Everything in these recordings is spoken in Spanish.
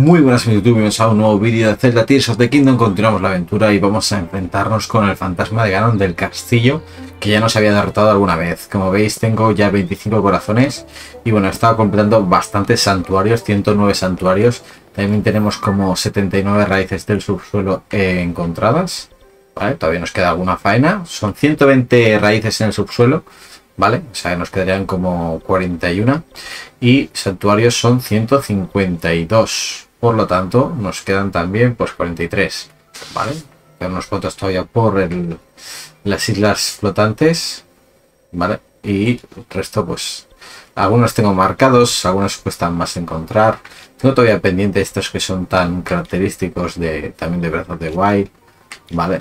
Muy buenas YouTube, bienvenidos a un nuevo vídeo de Zelda Tears of the Kingdom. Continuamos la aventura y vamos a enfrentarnos con el fantasma de Ganon del castillo, que ya nos había derrotado alguna vez. Como veis, tengo ya 25 corazones y bueno, he estado completando bastantes santuarios, 109 santuarios. También tenemos como 79 raíces del subsuelo encontradas. ¿Vale? Todavía nos queda alguna faena. Son 120 raíces en el subsuelo. ¿Vale? O sea, nos quedarían como 41. Y santuarios son 152. Por lo tanto, nos quedan también pues 43, ¿vale? Unos cuantos todavía por el, las islas flotantes, ¿vale? Y el resto, pues, algunos tengo marcados, algunos cuestan más encontrar. Tengo todavía pendiente estos que son tan característicos de también de Breath of the Wild, ¿vale?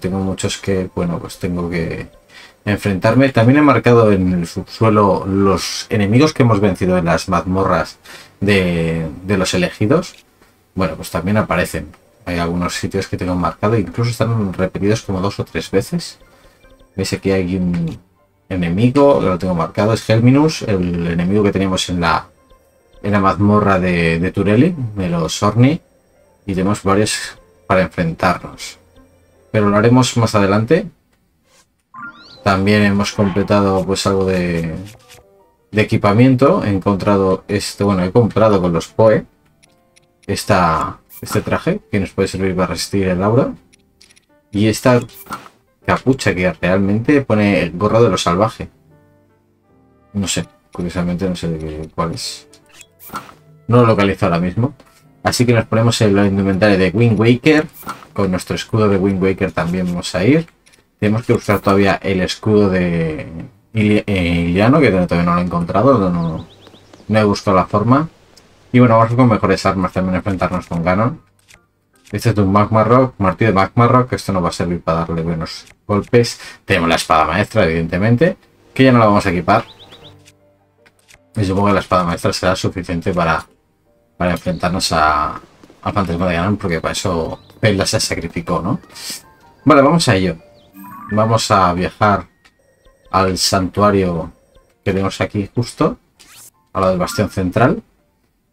Tengo muchos que, bueno, pues tengo que enfrentarme. También he marcado en el subsuelo los enemigos que hemos vencido en las mazmorras de, los elegidos, bueno, pues también aparecen. Hay algunos sitios que tengo marcado, incluso están repetidos como dos o tres veces. Veis aquí hay un enemigo, lo tengo marcado, es Helminus, el enemigo que teníamos en la, en la mazmorra de, de Turelli, de los Orni, y tenemos varios para enfrentarnos. Pero lo haremos más adelante. También hemos completado pues algo de, equipamiento he encontrado este, bueno, he comprado con los POE esta, este traje que nos puede servir para resistir el aura y esta capucha que realmente pone el gorro de lo salvaje. No sé, curiosamente no sé de qué, cuál es. No lo localizo ahora mismo. Así que nos ponemos el indumentario de Wind Waker. Con nuestro escudo de Wind Waker también vamos a ir. Tenemos que usar todavía el escudo de, eh, Iliano, que todavía no lo he encontrado, no, no he buscado la forma. Y bueno, vamos con mejores armas también enfrentarnos con Ganon. Este es un Magma Rock, martillo de Magma Rock, esto nos va a servir para darle buenos golpes. Tenemos la espada maestra, evidentemente, que ya no la vamos a equipar. Y supongo que la espada maestra será suficiente para, para enfrentarnos a, al fantasma de Ganon, porque para eso Pela se sacrificó, ¿no? Vale, vamos a ello. Vamos a viajar al santuario que vemos aquí justo, a lo del bastión central.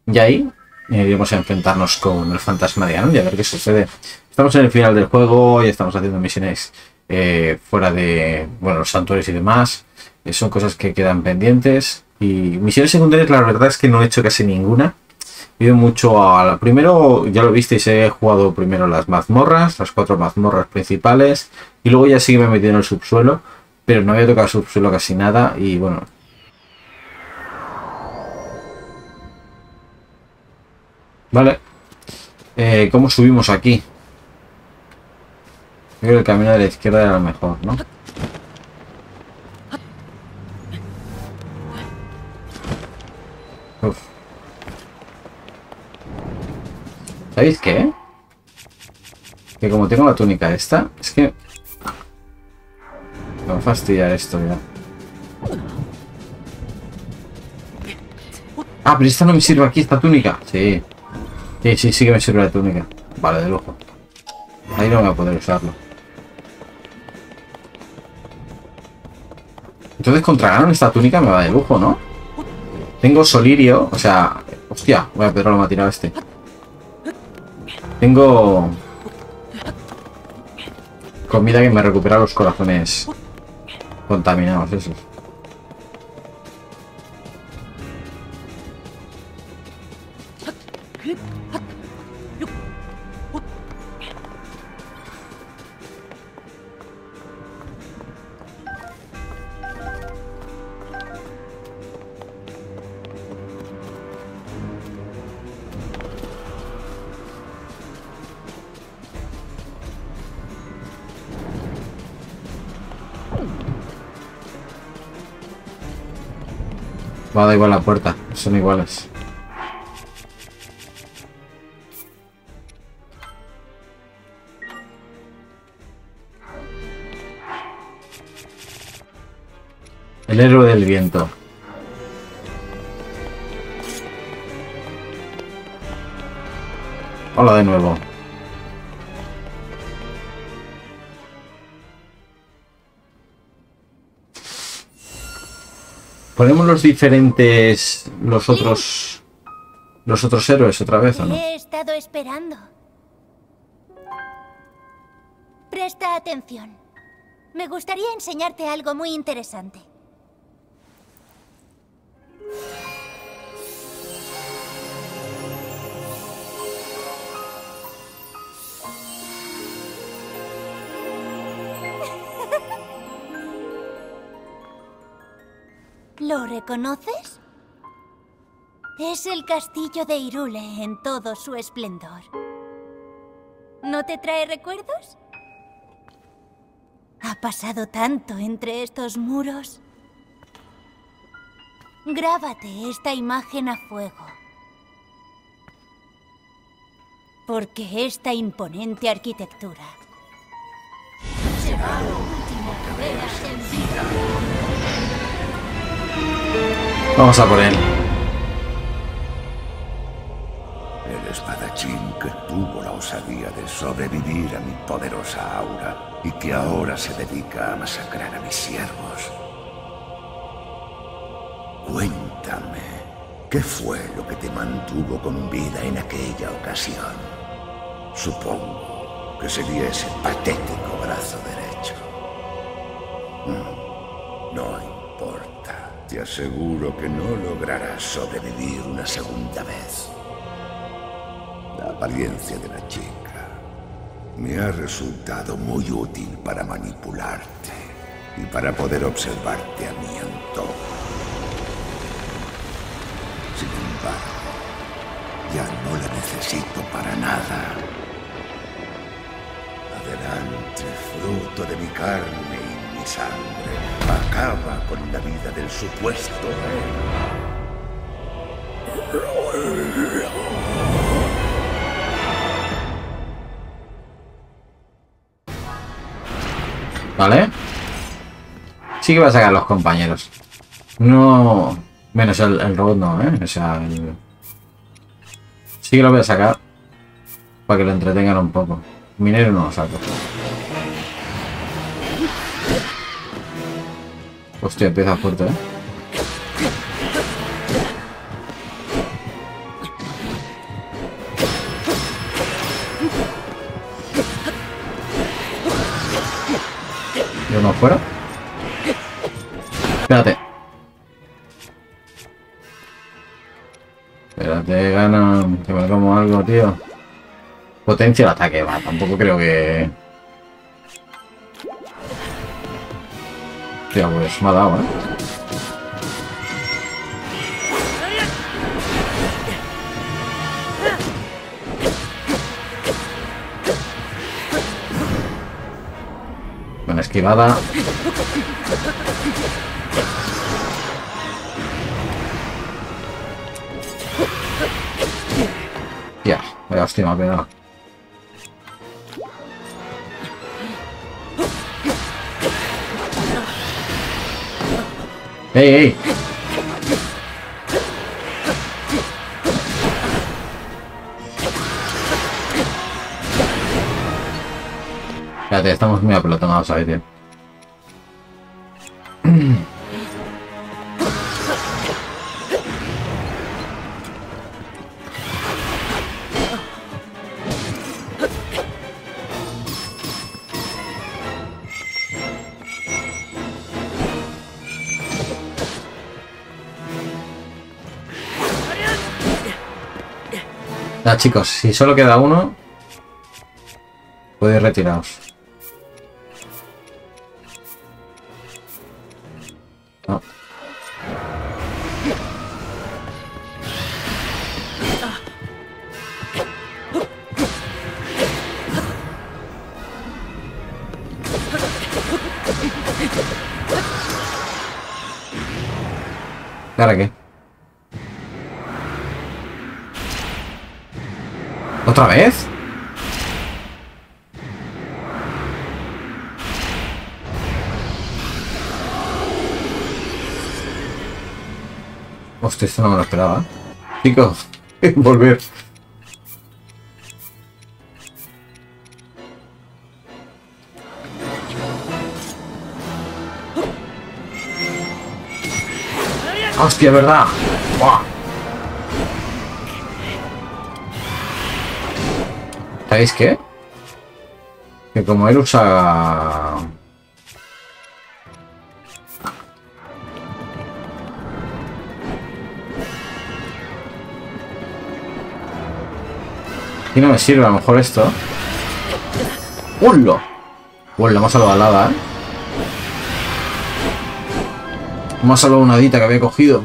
Y ahí eh, iremos a enfrentarnos con el fantasma de Ganon y a ver qué sucede. Estamos en el final del juego y estamos haciendo misiones eh, fuera de bueno, los santuarios y demás. Eh, son cosas que quedan pendientes. Y misiones secundarias, la verdad es que no he hecho casi ninguna. Mucho a la... Primero, ya lo visteis, he jugado primero las mazmorras, las cuatro mazmorras principales. Y luego ya sí me he metido en el subsuelo pero no había tocado subsuelo casi nada y bueno. Vale. Eh, ¿Cómo subimos aquí? Creo que el camino de la izquierda era lo mejor, ¿no? ¿Sabéis qué? Que como tengo la túnica esta, es que me va a fastidiar esto ya. Ah, pero esta no me sirve aquí, esta túnica. Sí. Sí, sí, sí que me sirve la túnica. Vale, de lujo. Ahí no voy a poder usarlo. Entonces contra Ganon esta túnica me va de lujo, ¿no? Tengo Solirio, o sea... Hostia, voy a Pedro lo me ha tirado este. Tengo... Comida que me recupera los corazones contaminados esos. Igual la puerta, son iguales. El héroe del viento. Hola de nuevo. Ponemos los diferentes, los otros los otros héroes otra vez o no? He estado esperando. Presta atención. Me gustaría enseñarte algo muy interesante. ¿Lo reconoces? Es el castillo de Irule en todo su esplendor. ¿No te trae recuerdos? Ha pasado tanto entre estos muros. Grábate esta imagen a fuego. Porque esta imponente arquitectura será lo último que veas. Vamos a por él. El espadachín que tuvo la osadía de sobrevivir a mi poderosa aura y que ahora se dedica a masacrar a mis siervos. Cuéntame, ¿qué fue lo que te mantuvo con vida en aquella ocasión? Supongo que sería ese patético brazo derecho. Mm, No. Te aseguro que no lograrás sobrevivir una segunda vez. La apariencia de la chica me ha resultado muy útil para manipularte y para poder observarte a mi antojo. Sin embargo, ya no la necesito para nada. Adelante, fruto de mi carne sangre, acaba con la vida del supuesto rey. ¿Vale? Sí que va a sacar los compañeros. No... Menos el, el robot no, ¿eh? O sea. Sí que lo voy a sacar. Para que lo entretengan un poco. Minero no lo saco. Hostia, empieza fuerte, ¿eh? ¿Y uno afuera? Espérate. Espérate, gana. Que me como algo, tío. Potencia el ataque, va. Tampoco creo que. Tío, pues me ha dado, eh. Esquivada. Ya, hostia me ha. ¡Ey, ey! Espérate, estamos muy apelotonados ahí, tío. Chicos, si solo queda uno, podéis retiraros. No. ¿Y ¿Ahora qué? ¿Otra vez? Hostia, esto no me lo esperaba. Chicos, volver. Hostia, ¿verdad? Buah. ¿Sabéis qué? Que como él usa... Y no me sirve a lo mejor esto. ¡Hola! Bueno, hemos salvado al lava, ¿eh? Hemos salvado una dita que había cogido.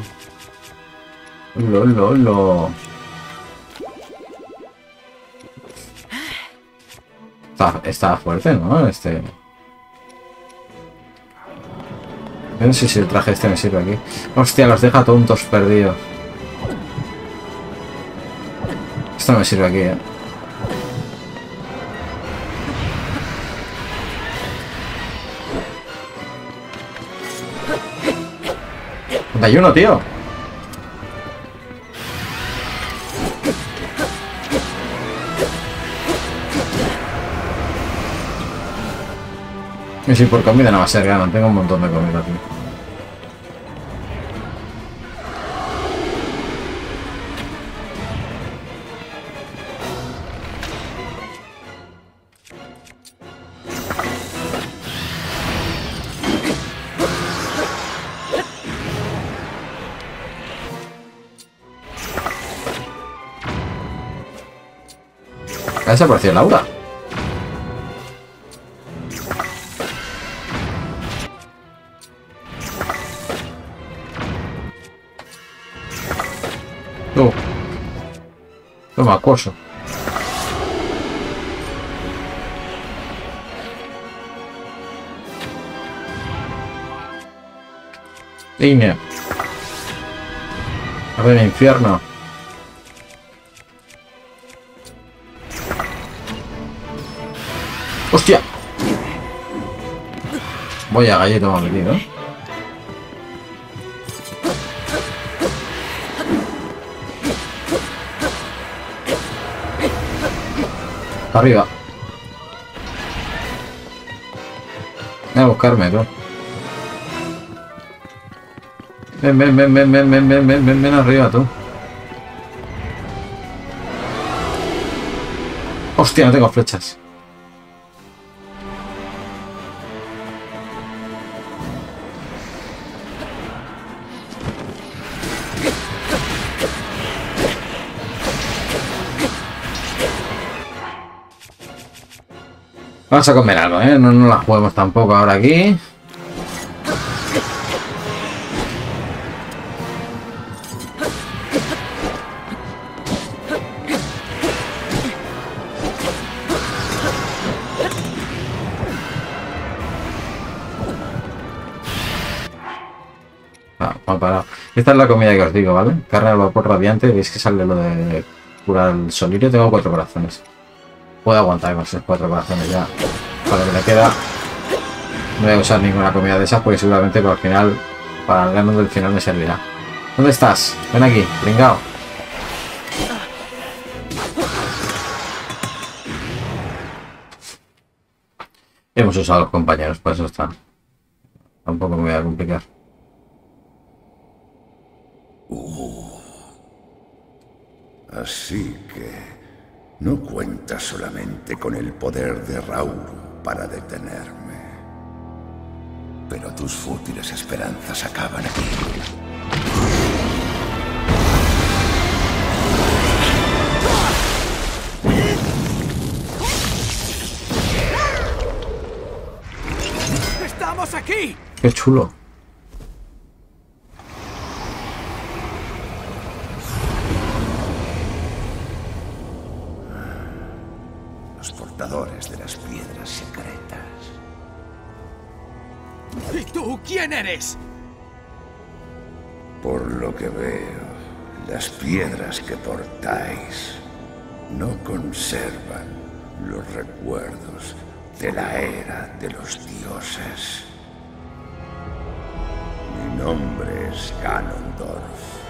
¡Hola, hola, hola! Está, está fuerte, ¿no? Este... No sé si el traje este me sirve aquí. Hostia, los deja tontos perdidos. Esto no me sirve aquí, ¿eh? Uno, tío. Y si por comida no va a ser gana, tengo un montón de comida, tío. Ha desaparecido Laura. Toma, coso. Digne. Arden infierno. ¡Hostia! Voy a galleta mal metido, ¿eh? Arriba. Ven a buscarme, tú. Ven, ven, ven, ven, ven, ven, ven, ven, ven, ven arriba, tú. Hostia, no tengo flechas. Vamos a comer algo, ¿eh? No, no la juguemos tampoco ahora aquí. Ah, parado. Esta es la comida que os digo, ¿vale? Carne al vapor radiante, veis que sale lo de curar el solirio. Tengo cuatro corazones. Puedo aguantar con esos cuatro corazones ya. Para lo que me queda. No voy a usar ninguna comida de esas porque seguramente por al final, para el gano del final me servirá. ¿Dónde estás? Ven aquí, pringao. Hemos usado los compañeros, por eso está. Tampoco me voy a complicar. Así que no cuentas solamente con el poder de Raúl para detenerme. Pero tus fútiles esperanzas acaban aquí. ¡Estamos aquí! Qué chulo. Portadores de las piedras secretas. ¿Y tú quién eres? Por lo que veo, las piedras que portáis no conservan los recuerdos de la era de los dioses. Mi nombre es Ganondorf.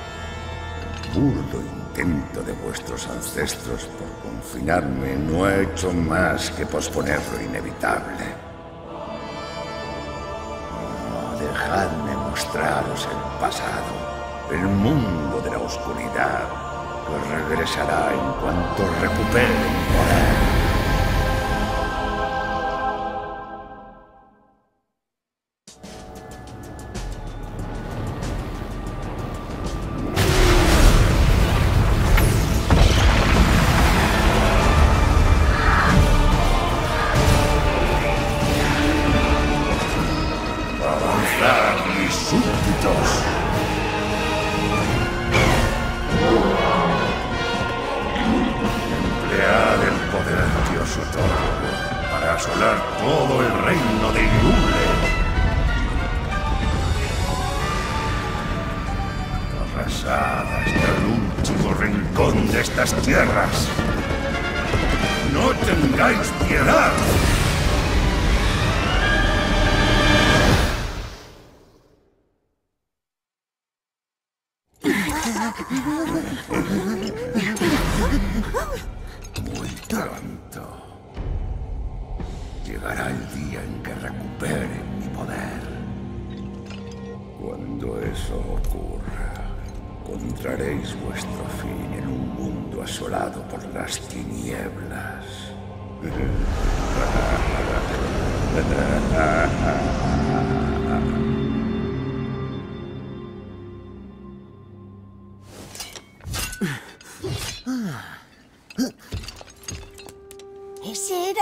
Burdo intento de vuestros ancestros por confinarme no ha hecho más que posponer lo inevitable. Oh, dejadme mostraros el pasado, el mundo de la oscuridad, que regresará en cuanto recupere el poder.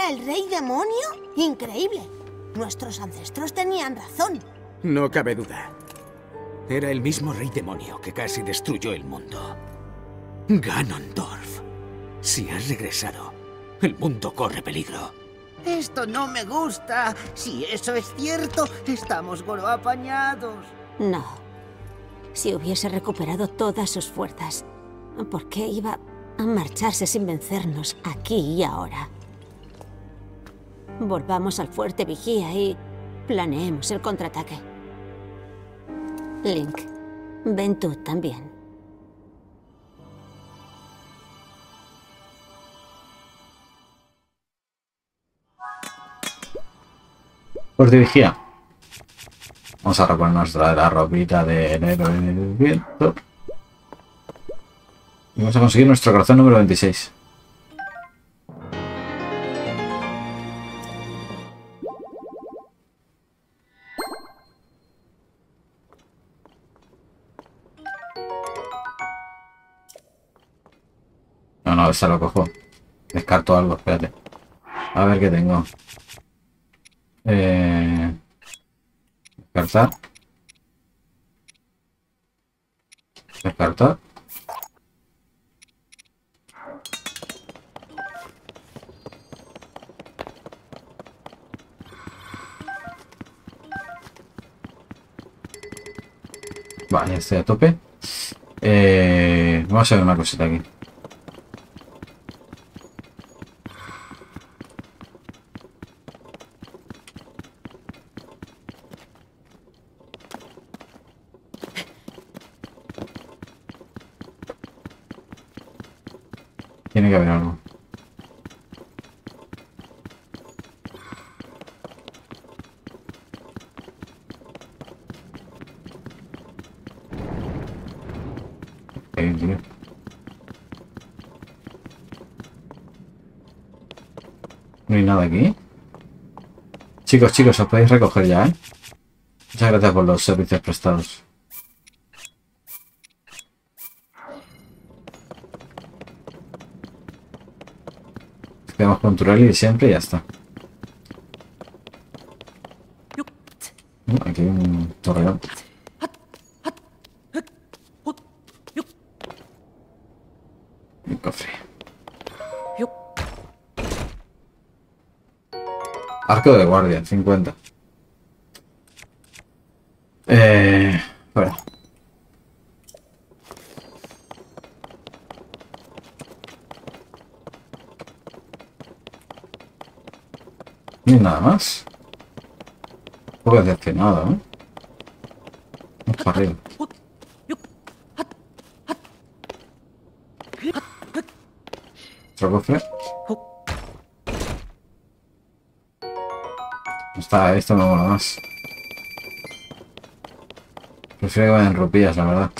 Era el rey demonio? Increíble. Nuestros ancestros tenían razón. No cabe duda. Era el mismo rey demonio que casi destruyó el mundo. Ganondorf. Si has regresado, el mundo corre peligro. Esto no me gusta. Si eso es cierto, estamos goro apañados. No. Si hubiese recuperado todas sus fuerzas, ¿por qué iba a marcharse sin vencernos aquí y ahora? Volvamos al fuerte vigía y planeemos el contraataque. Link, ven tú también. Fuerte vigía. Vamos a reponernos la, la ropita de enero y del viento. Y vamos a conseguir nuestro corazón número 26. No, esa lo cojo. Descarto algo, espérate. A ver qué tengo. Eh... Descartar. Descartar. Vale, estoy a tope. Eh, vamos a ver una cosita aquí. Tiene que haber algo. No hay nada aquí. Chicos, chicos, os podéis recoger ya, ¿eh? Muchas gracias por los servicios prestados. Quedamos con Turelli siempre y ya está. Uh, aquí hay un torreón. Un cofre. Arco de guardia, 50. Eh, bueno. No nada más. Un poco decepcionado, ¿eh? Vamos para. Otro cofre. Está, esto me mola más. Prefiero que vayan rupías, la verdad.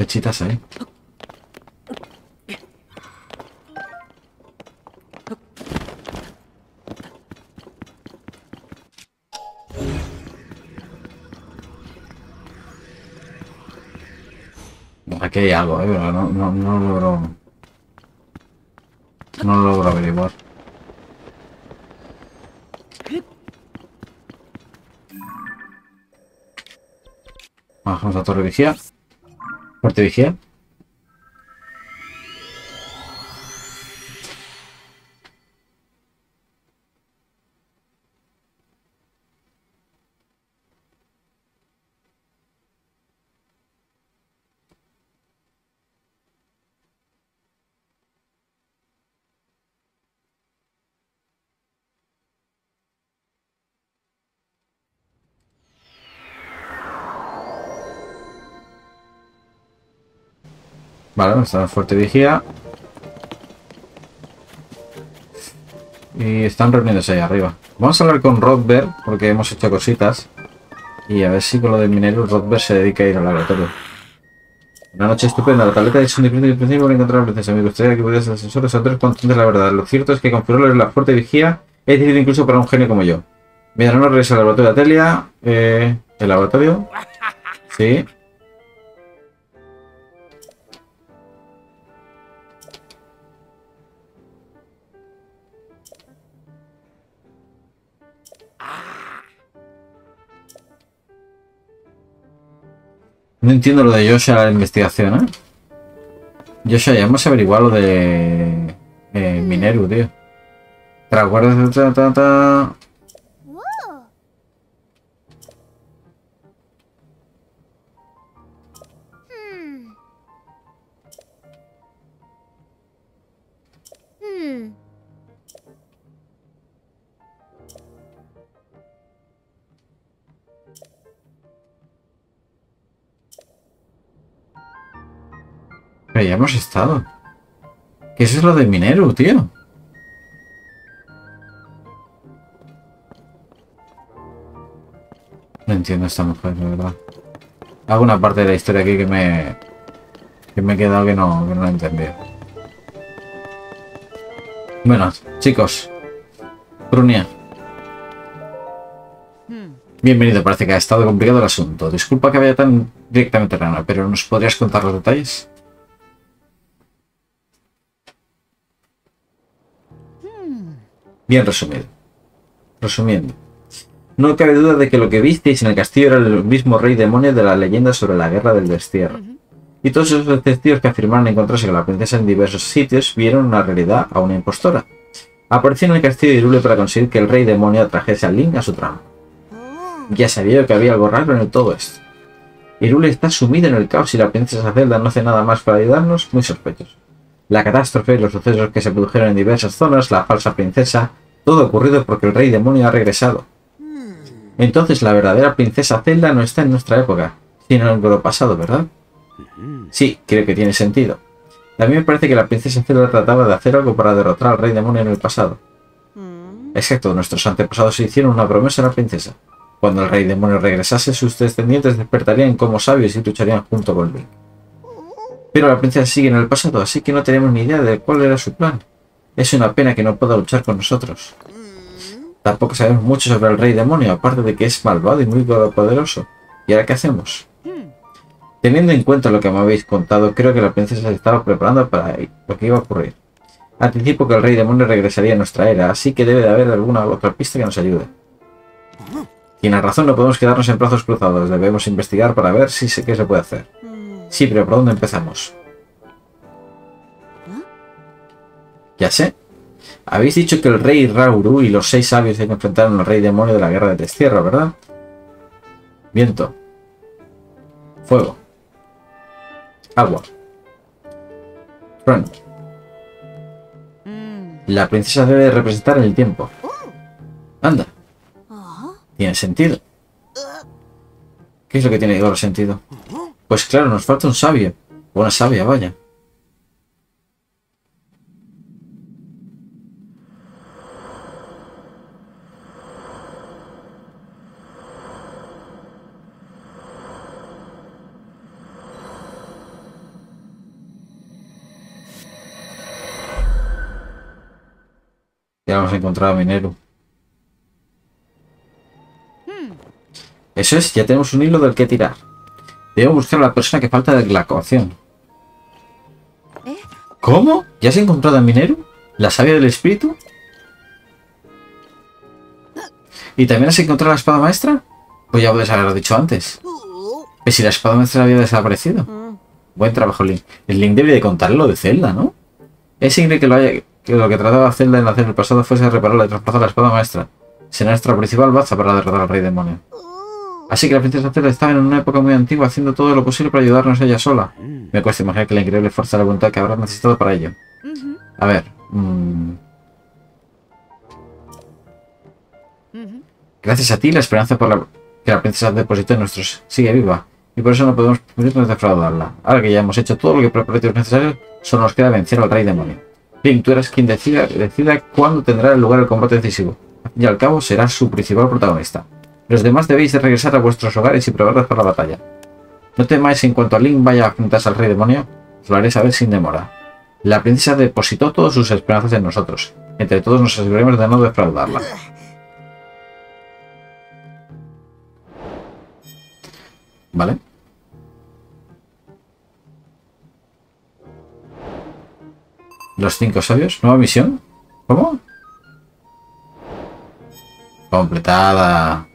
Pechitas ahí. Aquí hay algo, eh, pero no, no, no logro. No lo logro averiguar. Bajamos la torre vigía. Fuerte vigía. Vale, está en fuerte vigía. Y están reuniéndose ahí arriba. Vamos a hablar con Rodber, porque hemos hecho cositas. Y a ver si con lo del minero Rodber se dedica a ir al laboratorio. Una noche estupenda, la tableta es un diferente principio para encontrar a. Me gustaría que pudieras asesores a tres cuanto antes la verdad. Lo cierto es que configurarle la fuerte vigía es difícil incluso para un genio como yo. Mira, no regresa al laboratorio de Atelia. Eh, ¿El laboratorio? Sí. No entiendo lo de Joshua la investigación, ¿eh? Joshua, ya hemos averiguado lo de eh, Mineru, tío. ¿Te acuerdas Pero ya hemos estado. ¿Qué es lo de Mineru, tío? No entiendo esta mujer, de verdad. Hago una parte de la historia aquí que me... Que me he quedado que no, que no la he entendido. Bueno, chicos. Brunia. Bienvenido, parece que ha estado complicado el asunto. Disculpa que vaya tan directamente rana, pero ¿nos podrías contar los detalles? Bien resumido. Resumiendo. No cabe duda de que lo que visteis en el castillo era el mismo rey demonio de la leyenda sobre la guerra del destierro. Y todos esos testigos que afirmaron encontrarse con la princesa en diversos sitios vieron una realidad a una impostora. Apareció en el castillo de Irule para conseguir que el rey demonio atrajese a Link a su trama. Ya sabía que había algo raro en el todo esto. Irule está sumido en el caos y la princesa Zelda no hace nada más para ayudarnos, muy sospechoso. La catástrofe, los sucesos que se produjeron en diversas zonas, la falsa princesa, todo ocurrido porque el rey demonio ha regresado. Entonces la verdadera princesa Zelda no está en nuestra época, sino en el pasado, ¿verdad? Sí, creo que tiene sentido. También me parece que la princesa Zelda trataba de hacer algo para derrotar al rey demonio en el pasado. Exacto, nuestros antepasados hicieron una promesa a la princesa. Cuando el rey demonio regresase, sus descendientes despertarían como sabios y lucharían junto con Link. Pero la princesa sigue en el pasado, así que no tenemos ni idea de cuál era su plan. Es una pena que no pueda luchar con nosotros. Tampoco sabemos mucho sobre el rey demonio, aparte de que es malvado y muy poderoso. ¿Y ahora qué hacemos? Teniendo en cuenta lo que me habéis contado, creo que la princesa se estaba preparando para lo que iba a ocurrir. Anticipo que el rey demonio regresaría a nuestra era, así que debe de haber alguna otra pista que nos ayude. Tiene razón, no podemos quedarnos en brazos cruzados, debemos investigar para ver si sé qué se puede hacer. Sí, pero ¿por dónde empezamos? Ya sé. Habéis dicho que el rey Rauru y los seis sabios se enfrentaron al rey demonio de la guerra de destierro, ¿verdad? Viento. Fuego. Agua. Trueno. La princesa debe representar el tiempo. Anda. Tiene sentido. ¿Qué es lo que tiene igual sentido? Pues claro, nos falta un sabio. Una sabia, vaya. Ya hemos encontrado a Mineru. Eso es, ya tenemos un hilo del que tirar. Debo buscar a la persona que falta de la ecuación. ¿Eh? ¿Cómo? ¿Ya has encontrado a Mineru? ¿La sabia del espíritu? ¿Y también has encontrado la espada maestra? Pues ya puedes haberlo dicho antes. ¿Y si la espada maestra había desaparecido? Buen trabajo, Link. El Link debería de contarle lo de Zelda, ¿no? Es increíble que lo, haya, que lo que trataba Zelda en hacer en el pasado fuese repararla y trasplazar la espada maestra. Será nuestra principal baza para derrotar al rey demonio. Así que la princesa Zelda estaba en una época muy antigua haciendo todo lo posible para ayudarnos ella sola. Me cuesta imaginar que la increíble fuerza de la voluntad que habrá necesitado para ello. A ver. mm, Gracias a ti, la esperanza por la que la princesa depositó en nosotros sigue viva. Y por eso no podemos permitirnos defraudarla. Ahora que ya hemos hecho todo lo que preparativos necesarios, solo nos queda vencer al rey demonio. Link, tú eres quien decida, decida cuándo tendrá lugar el combate decisivo. Al fin y al cabo, serás su principal protagonista. Los demás debéis de regresar a vuestros hogares y prepararos para la batalla. No temáis en cuanto a Link vaya a enfrentarse al rey demonio, os lo haré saber sin demora. La princesa depositó todas sus esperanzas en nosotros. Entre todos nos aseguraremos de no defraudarla. ¿Vale? Los cinco sabios. ¿Nueva misión? ¿Cómo? Completada.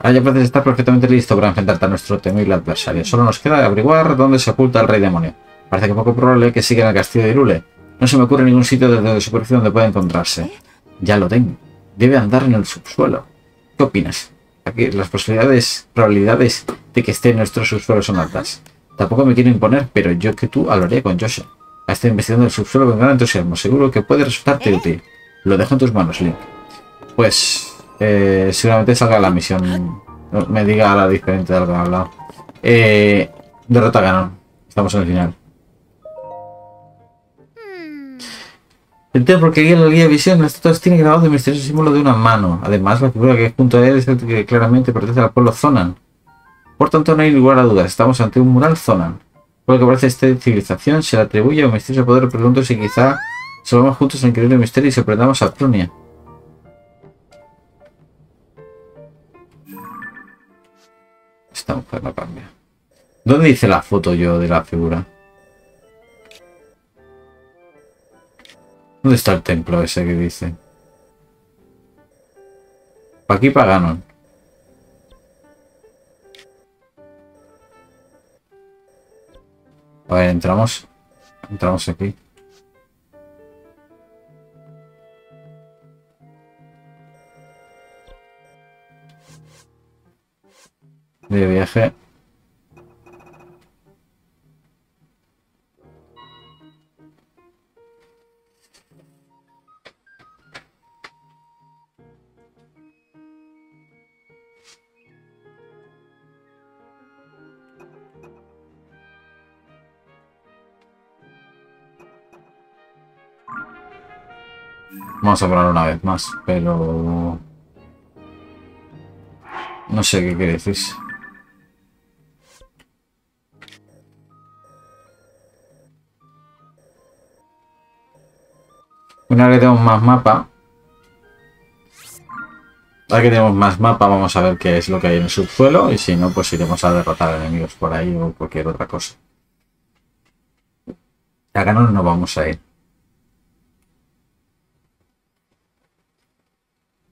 Ahora ya puedes estar perfectamente listo para enfrentarte a nuestro temible adversario. Solo nos queda averiguar dónde se oculta el rey demonio. Parece que poco probable que siga en el castillo de Irule. No se me ocurre ningún sitio desde superficie donde pueda encontrarse. Ya lo tengo. Debe andar en el subsuelo. ¿Qué opinas? Aquí las posibilidades, probabilidades de que esté en nuestro subsuelo son altas. Tampoco me quiero imponer, pero yo que tú hablaría con Joshua. Estoy investigando el subsuelo con gran entusiasmo. Seguro que puede resultarte útil. Lo dejo en tus manos, Link. Pues eh, seguramente salga la misión. Me diga la diferente de lo que me ha hablado. Eh, derrota a Ganon. Estamos en el final. Entiendo porque aquí en la guía de visión las estatuas tiene grabado el misterioso símbolo de una mano. Además, la figura que es junto a él es el que claramente pertenece al pueblo Zonan. Por tanto, no hay lugar a dudas. Estamos ante un mural Zonan. Por lo que parece esta civilización se le atribuye un misterioso poder. Pregunto si quizá salvamos juntos el increíble misterio y sorprendamos a Trunia. Esta mujer cambia. ¿Dónde dice la foto yo de la figura? ¿Dónde está el templo ese que dice? Pa' aquí para Ganon. A ver, entramos. Entramos aquí. De viaje. Vamos a probar una vez más, pero... No sé qué quiere Una vez tenemos más mapa. Ahora que tenemos más mapa, vamos a ver qué es lo que hay en el subsuelo. Y si no, pues iremos a derrotar enemigos por ahí o cualquier otra cosa. Acá no nos vamos a ir.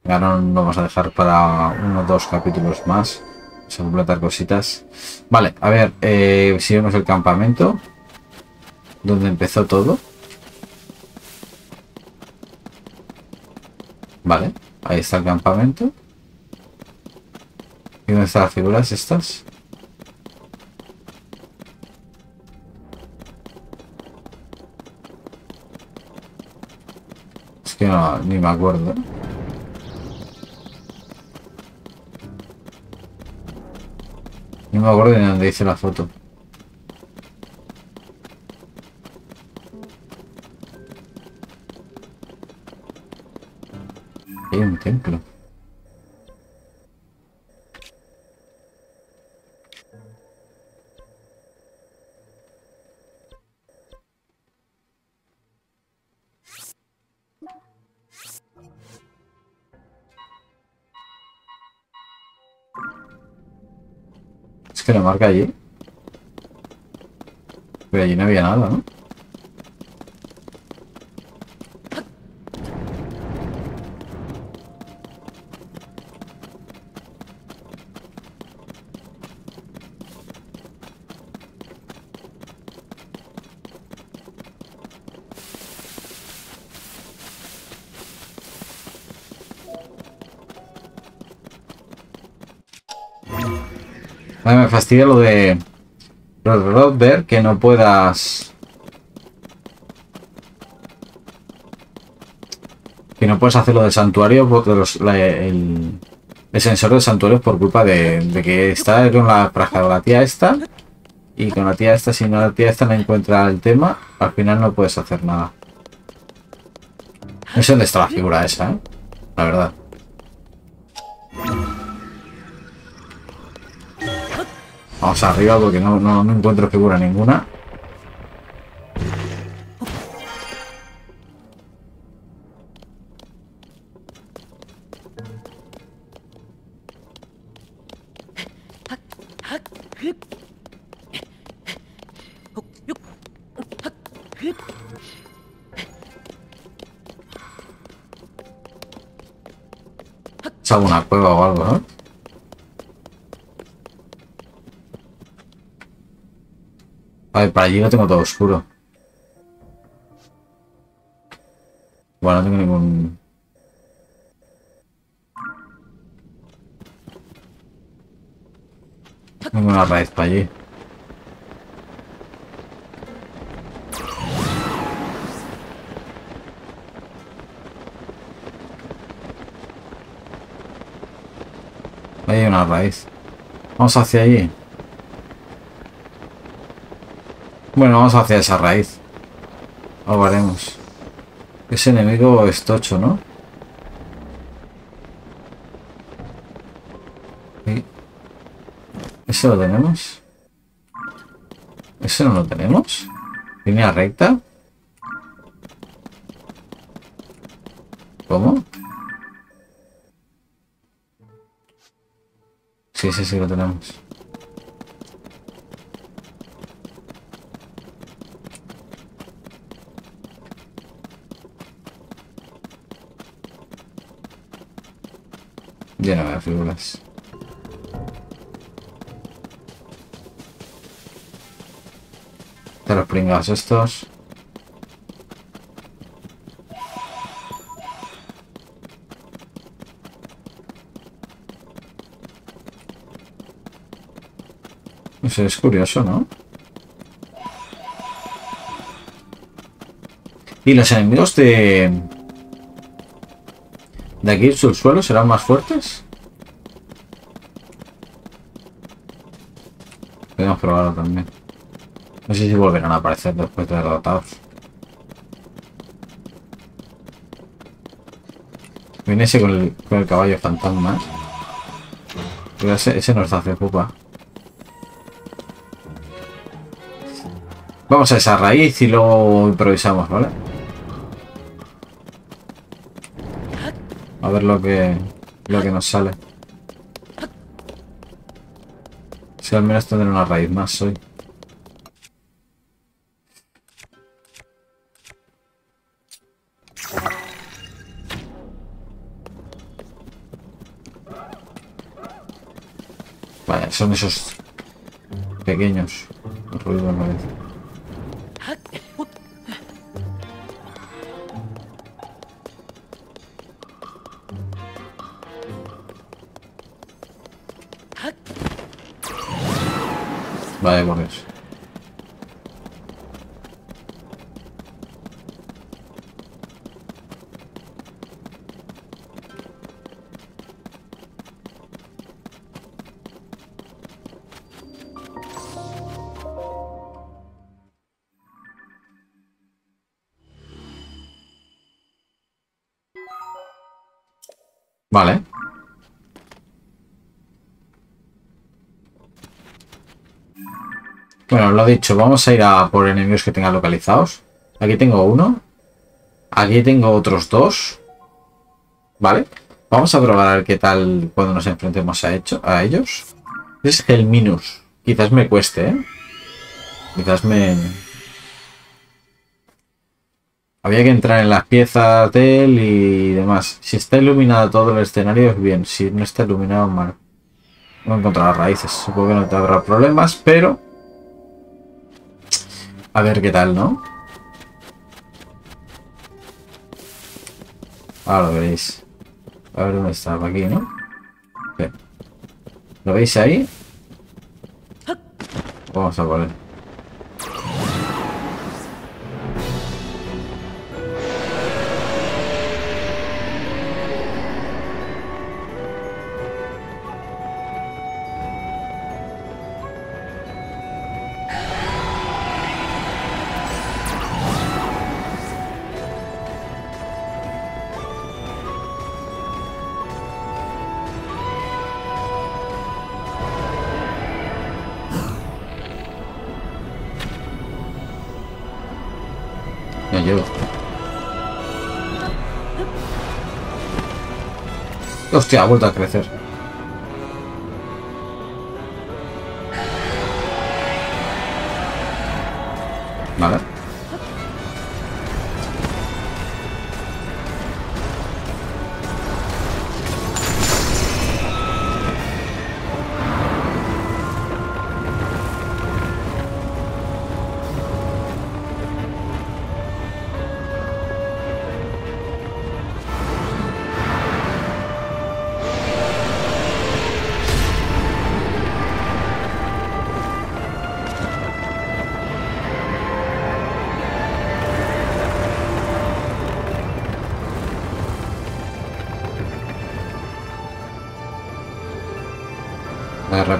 Ahora nos vamos a dejar para uno o dos capítulos más. A completar cositas. Vale, a ver, eh, si vemos el campamento. Donde empezó todo. Vale, ahí está el campamento. ¿Y dónde están las figuras estas? Es que no, ni me acuerdo. No me acuerdo de dónde hice la foto. Un templo. Es que lo marca allí. Pero allí no había nada, ¿no? Fastidia lo de ver que no puedas que no puedes hacer lo del santuario de los, el, sensor de santuarios por culpa de, que está con la franja de la tía esta. Y con la tía esta si no la tía esta no encuentra el tema al final no puedes hacer nada. No sé dónde está la figura esa ¿eh? la verdad Vamos arriba porque no, no, no encuentro figura ninguna. Para allí no tengo todo oscuro. Bueno, no tengo ningún... Ninguna raíz para allí. Hay una raíz. Vamos hacia allí. Bueno, vamos hacia esa raíz. Lo haremos. Ese enemigo es tocho, ¿no? ¿Ese lo tenemos? ¿Ese no lo tenemos? ¿Línea recta? ¿Cómo? Sí, sí, sí lo tenemos. De figuras. De los pringados estos. Eso es curioso, ¿no? Y los enemigos de... ¿De aquí el subsuelo serán más fuertes? Podemos probarlo también. No sé si volverán a aparecer después de derrotados. Viene ese con el, con el caballo fantasma. Pero ese, ese nos hace pupa. Vamos a esa raíz y luego improvisamos, ¿vale? A ver lo que lo que nos sale. Si al menos tendré una raíz más hoy. Vaya, son esos pequeños ruidos, ¿no? Vale, por Dios. Lo dicho, vamos a ir a por enemigos que tengan localizados. Aquí tengo uno. Aquí tengo otros dos. ¿Vale? Vamos a probar a qué tal cuando nos enfrentemos a, ellos. Es el minus. Quizás me cueste, ¿eh? Quizás me... Había que entrar en las piezas de él y demás. Si está iluminado todo el escenario es bien. Si no está iluminado, mal. No encontrar las raíces. Supongo que no te habrá problemas, pero... A ver qué tal, ¿no? Ahora lo veréis. A ver dónde está, aquí, ¿no? ¿Lo veis ahí? Vamos a por él. Hostia, ha vuelto a crecer. Vale.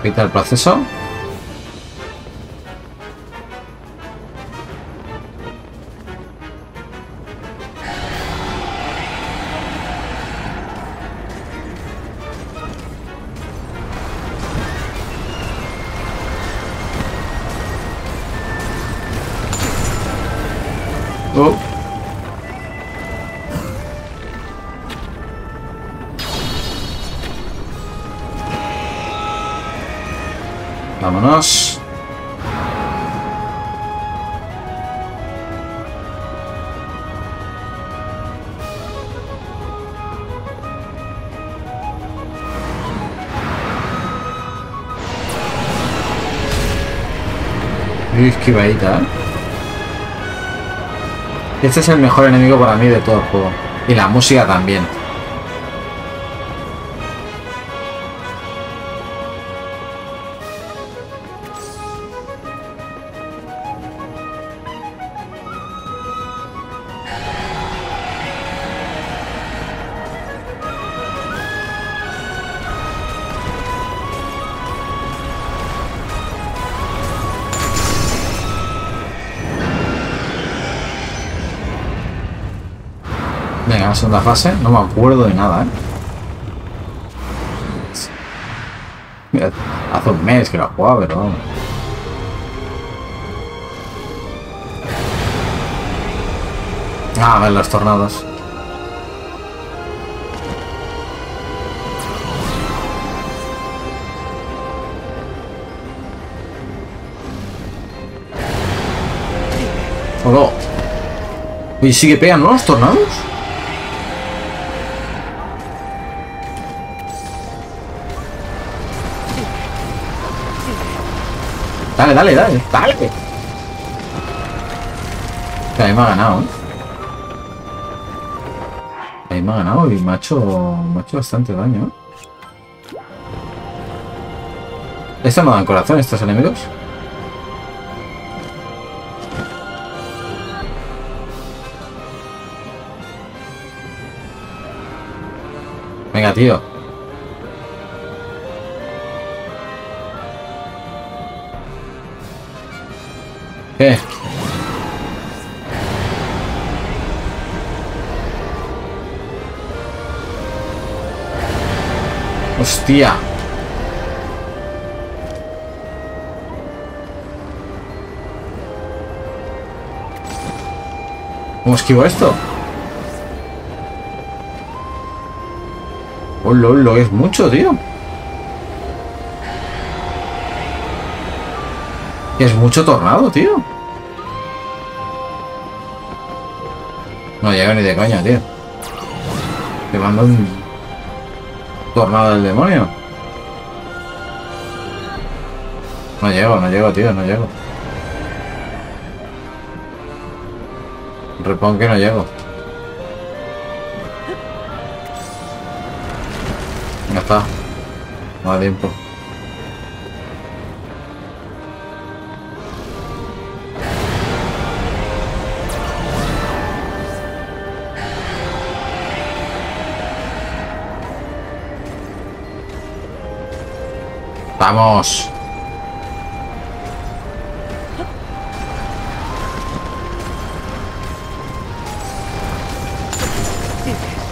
Repite el proceso. Este es el mejor enemigo para mí de todo el juego. Y la música también. La segunda fase. No me acuerdo de nada, ¿eh? Hace un mes que la jugaba, pero vamos. Ah, a ver los tornados. ¿O no? Oye, ¿sí que? ¿Los tornados? Dale, dale, dale. Que ahí me ha ganado, ¿eh? Ahí me ha ganado y me ha hecho, me ha hecho bastante daño, ¿eh? ¿Esta no dan corazón, estos enemigos? Venga, tío. Hostia. ¿Cómo esquivo esto? Oh, lol, lo es mucho, tío. Es mucho tornado, tío. No llega ni de coña, tío. Te mando un tornado del demonio. No llego, no llego, tío, no llego. Repon que no llego. Ya está. No da tiempo. Vamos.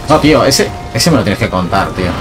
No, tío, ese, ese me lo tienes que contar, tío.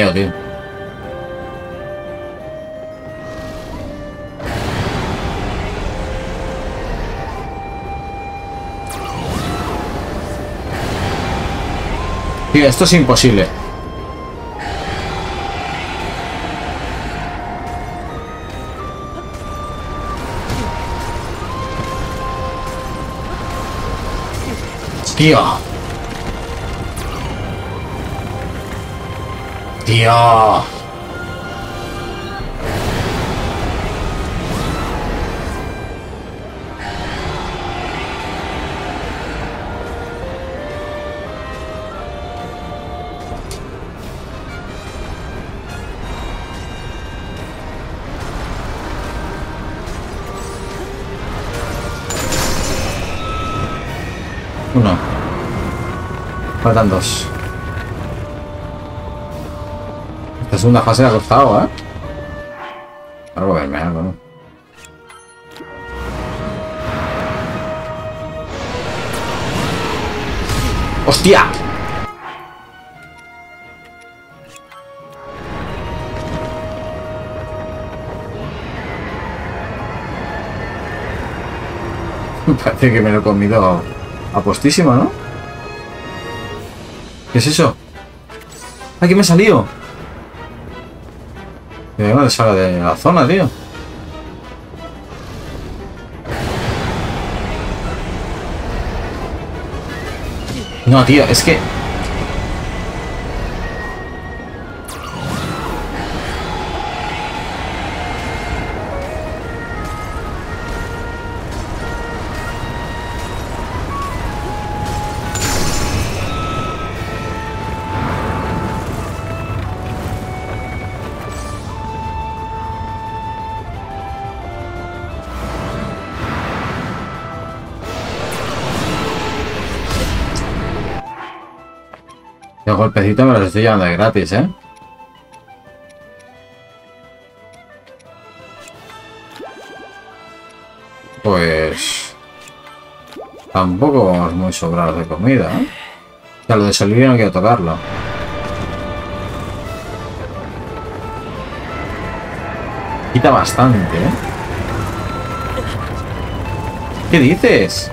Baneo, tío. Tío, esto es imposible. Tío. Tío. Uno. Faltan dos. Segunda fase ha costado, ¿eh? Algo verme algo, ¿no? ¡Hostia! Parece que me lo he comido a postísima, ¿no? ¿Qué es eso? ¡Aquí me ha salido! Que de salga de la zona, tío. No, tío, es que... El golpecito me los estoy llevando de gratis, ¿eh? Pues... Tampoco vamos muy sobrados de comida, ¿eh? O lo de salir no quiero tocarlo. Quita bastante, ¿eh? ¿Qué dices?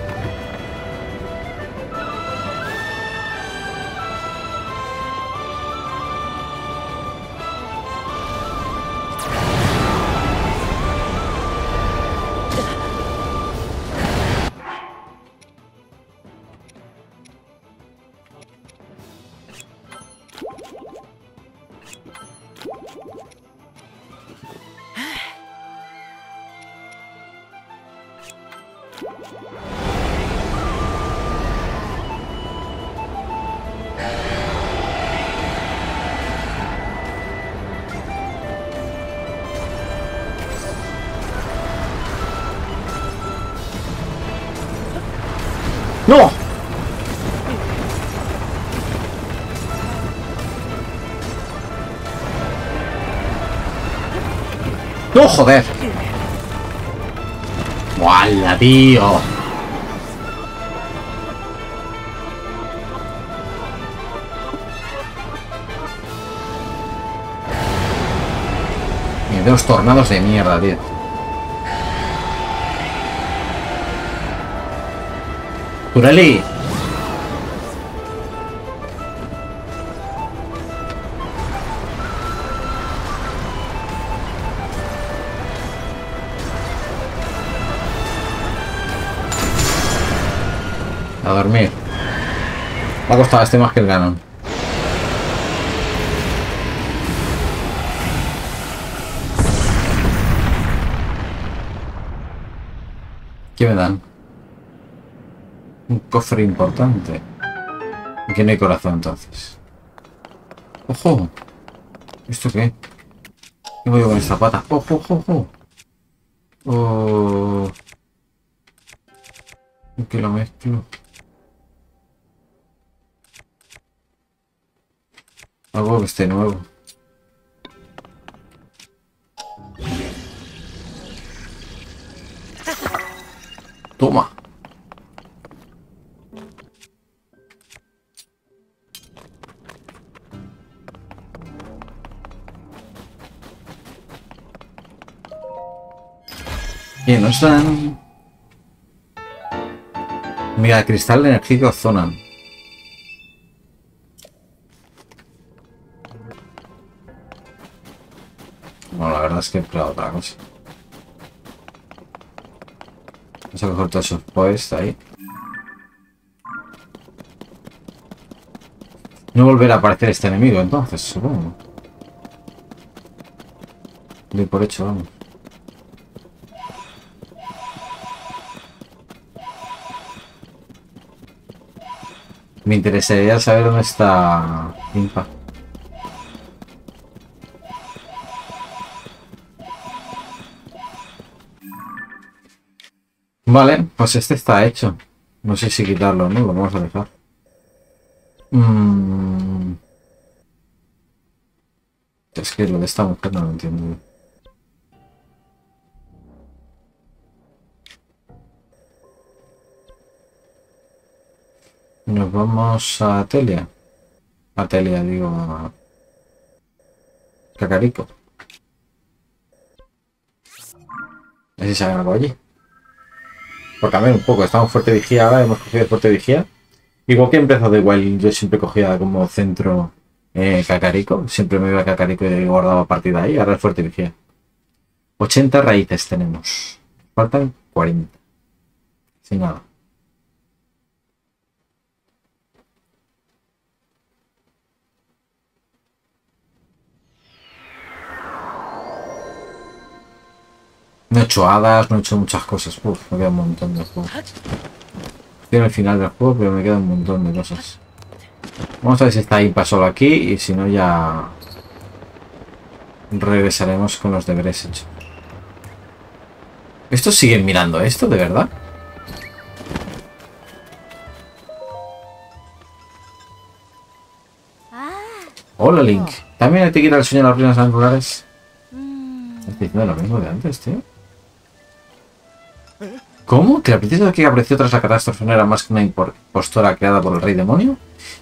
¡No, joder! ¡Wala, tío! De los tornados de mierda, tío. Tureli. Me ha costado este más que el ganón. ¿Qué me dan? Un cofre importante. Aquí no hay corazón entonces. ¡Ojo! ¿Esto qué? ¿Qué voy con esta pata? ¡Ojo, ojo, ojo! Oh. ¿Qué lo mezclo? Algo que esté nuevo. Toma. Bien, nos dan... Mira, cristal energético zona. Que cosa. Vamos a coger todos esos poets ahí. No volverá a aparecer este enemigo entonces, supongo. Doy por hecho, vamos. Me interesaría saber dónde está Impa. Vale, pues este está hecho. No sé si quitarlo no, lo vamos a dejar. Mm. Es que lo de esta mujer no lo entiendo. Nos vamos a Telia. A Telia, digo, a Cacarico. Ver si algo allí. Por cambiar un poco, estamos fuerte vigía ahora, hemos cogido fuerte vigía. Igual que empezó de igual, yo siempre cogía como centro eh, Cacarico. Siempre me iba a Cacarico y guardaba partida ahí. Ahora es fuerte vigía. 80 raíces tenemos. Faltan 40. Sin nada. No he hecho hadas, no he hecho muchas cosas. Uf, me queda un montón de juegos. Estoy en el final del juego, pero me queda un montón de cosas. Vamos a ver si está Impa solo aquí y si no ya regresaremos con los deberes hechos. ¿Estos siguen mirando esto, de verdad? Hola Link. ¿También te quita el sueño de las ruinas angulares? Lo mismo de antes, tío. ¿Cómo? ¿Que la princesa que apareció tras la catástrofe no era más que una impostora creada por el rey demonio?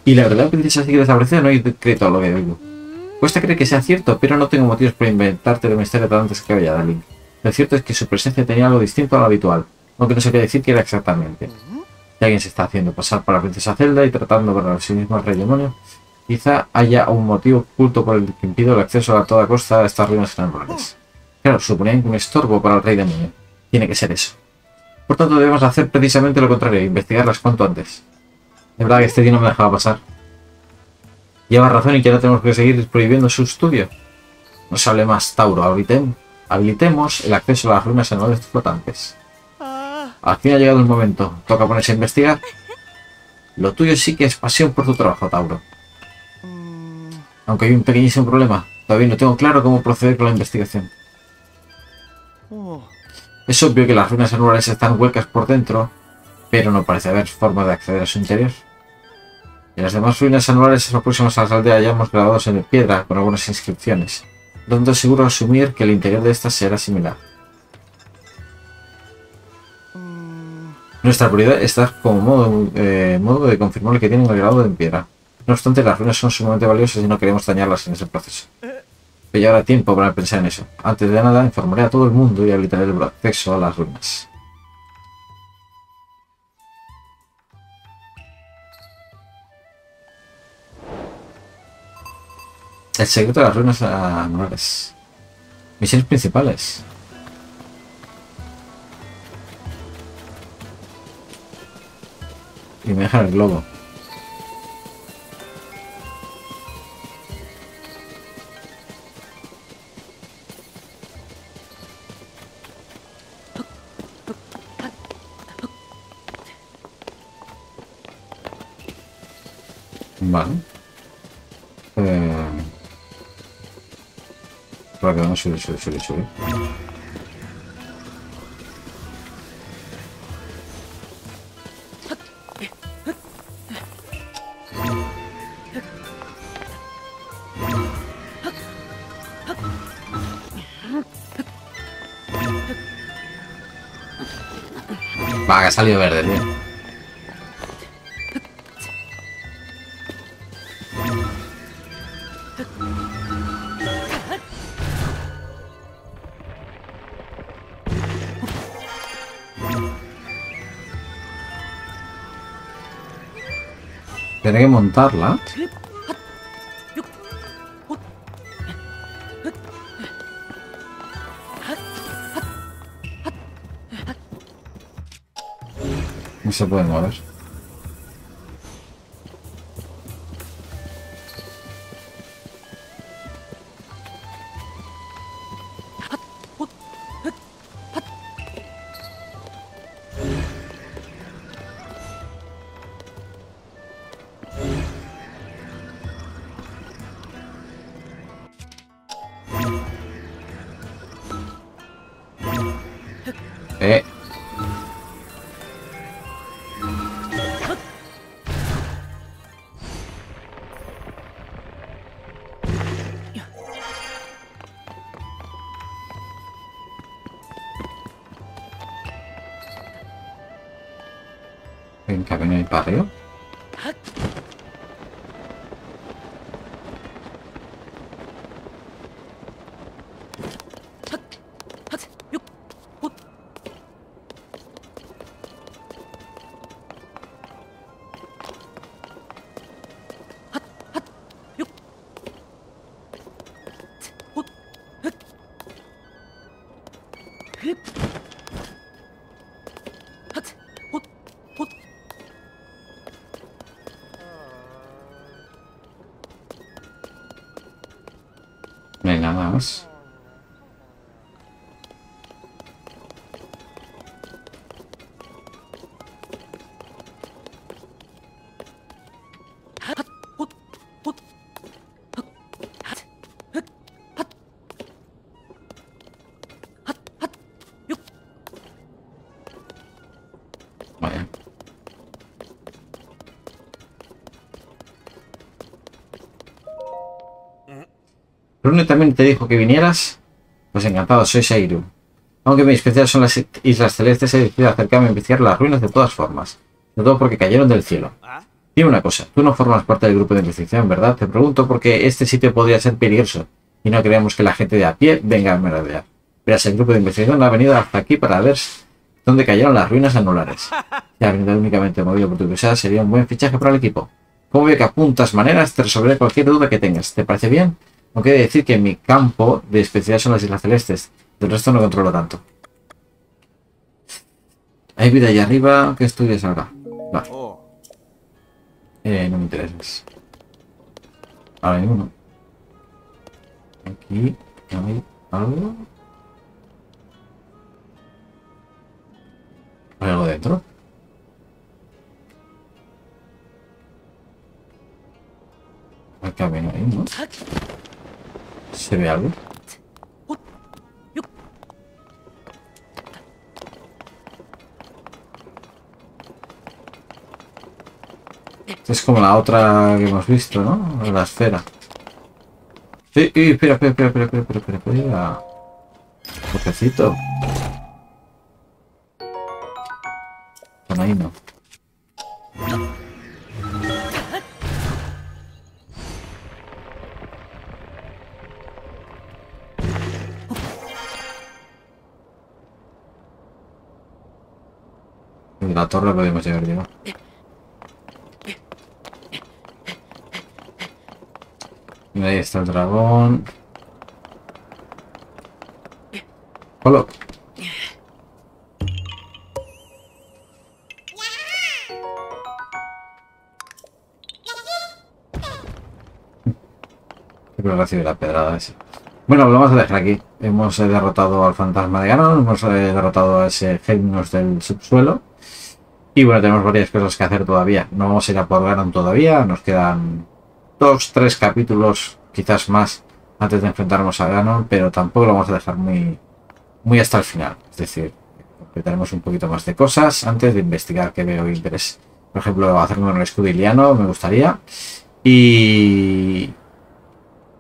Y la verdad princesa sigue desaparecida no hay decreto a lo que oigo. Cuesta creer que sea cierto, pero no tengo motivos para inventarte el misterio tan antes que vaya Link. Lo cierto es que su presencia tenía algo distinto a lo habitual, aunque no sé qué decir que era exactamente. Si alguien se está haciendo pasar por la princesa Zelda y tratando con sí mismo al rey demonio, quizá haya un motivo oculto por el que impido el acceso a toda costa a estas ruinas naturales. Claro, suponían que un estorbo para el rey demonio. Tiene que ser eso. Por tanto, debemos hacer precisamente lo contrario, investigarlas cuanto antes. De verdad que este tío no me dejaba pasar. Lleva razón y que ahora tenemos que seguir prohibiendo su estudio. No se hable más, Tauro. habilitemos el acceso a las ruinas anuales flotantes. Al fin ha llegado el momento. Toca ponerse a investigar. Lo tuyo sí que es pasión por tu trabajo, Tauro. Aunque hay un pequeñísimo problema. Todavía no tengo claro cómo proceder con la investigación. Es obvio que las ruinas anulares están huecas por dentro, pero no parece haber forma de acceder a su interior. En las demás ruinas anuales próximas a las aldeas hayamos grabados en piedra con algunas inscripciones, es seguro asumir que el interior de estas será similar. Nuestra prioridad está como modo, eh, modo de confirmar que tienen el grado en piedra. No obstante, las ruinas son sumamente valiosas y no queremos dañarlas en ese proceso. Pero ya habrá tiempo para pensar en eso. Antes de nada, informaré a todo el mundo y habilitaré el acceso a las ruinas. El secreto de las ruinas anuales. Misiones principales. Y me dejan el globo. Vale. Eh... Rápido, no sube, sube, sube, sube. Va, ha salido verde, tío. Tiene que montarla. No se puede mover. Ayun, kaya nga yung pareho. Rune también te dijo que vinieras. Pues encantado, soy Seiru. Aunque mi especial son las Islas Celestes, he decidido acercarme a investigar las ruinas de todas formas. De todo porque cayeron del cielo. Dime una cosa, tú no formas parte del grupo de investigación, ¿verdad? Te pregunto porque este sitio podría ser peligroso y no queremos que la gente de a pie venga a merodear. Verás, el grupo de investigación ha venido hasta aquí para ver dónde cayeron las ruinas anulares. Si ha venido únicamente movido por tu curiosidad, sería un buen fichaje para el equipo. Como veo que apuntas maneras, te resolveré cualquier duda que tengas. ¿Te parece bien? He de decir que mi campo de especialidad son las Islas Celestes. Del resto no controlo tanto. Hay vida allá arriba. ¿Qué estudias ahora? Vale. Eh, no me interesas. Ahora mismo no. Aquí hay algo. ¿Hay algo dentro? Hay camino ahí, ¿no? ¿Se ve algo? Es como la otra que hemos visto, ¿no? La esfera. Sí, y espera, espera, espera, espera, espera, espera, espera. Botecito. Bueno, ahí no. La torre podemos llegar ya. Y ahí está el dragón. Hola. Creo que recibe la pedrada ese. Bueno, lo vamos a dejar aquí. Hemos eh, derrotado al fantasma de Ganon, hemos eh, derrotado a ese Genius del subsuelo. Y bueno, tenemos varias cosas que hacer todavía. No vamos a ir a por Ganon todavía. Nos quedan dos, tres capítulos, quizás más, antes de enfrentarnos a Ganon. Pero tampoco lo vamos a dejar muy, muy hasta el final. Es decir, completaremos un poquito más de cosas antes de investigar que veo interés. Por ejemplo, hacerme un escudiliano me gustaría. Y,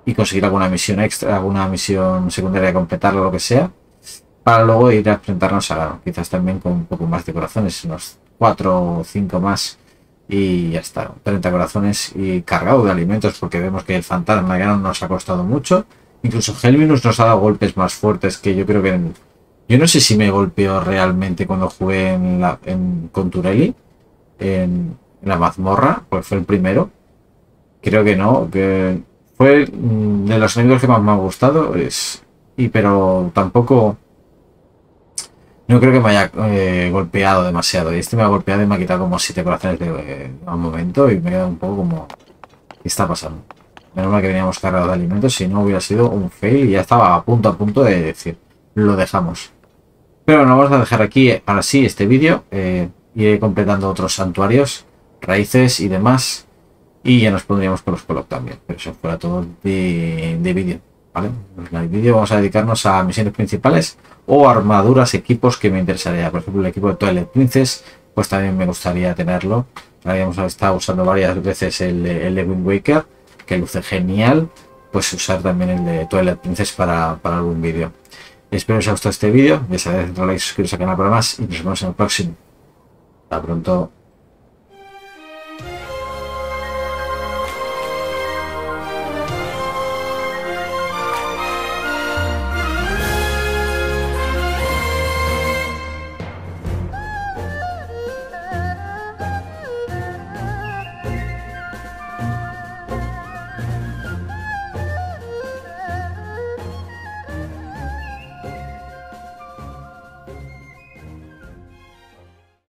y conseguir alguna misión extra, alguna misión secundaria, completarlo, lo que sea. Para luego ir a enfrentarnos a Ganon. Quizás también con un poco más de corazones. Unos 4 o 5 más y ya está, 30 corazones y cargado de alimentos porque vemos que el fantasma ya no nos ha costado mucho. Incluso Helminus nos ha dado golpes más fuertes que yo creo que... yo no sé si me golpeó realmente cuando jugué en la, en, con Turelli, en, la mazmorra, pues fue el primero. Creo que no, que fue mm, de los enemigos que más me ha gustado. Es, y pero tampoco no creo que me haya eh, golpeado demasiado. Y este me ha golpeado y me ha quitado como 7 corazones de, eh, momento. Y me he quedado un poco como... ¿Qué está pasando? Menos mal que veníamos cargados de alimentos. Si no hubiera sido un fail. Y ya estaba a punto a punto de decir. Lo dejamos. Pero bueno, vamos a dejar aquí para sí este vídeo. Eh, iré completando otros santuarios. Raíces y demás. Y ya nos pondríamos con los colok también. Pero eso fuera todo de, de vídeo. En el vídeo vamos a dedicarnos a misiones principales o armaduras, equipos que me interesaría. Por ejemplo, el equipo de Twilight Princess, pues también me gustaría tenerlo. Habíamos estado usando varias veces el, de Wind Waker, que luce genial. Pues usar también el de Twilight Princess para, para algún vídeo. Espero que os haya gustado este vídeo. Ya sabéis, like, suscribiros al canal para más y nos vemos en el próximo. Hasta pronto.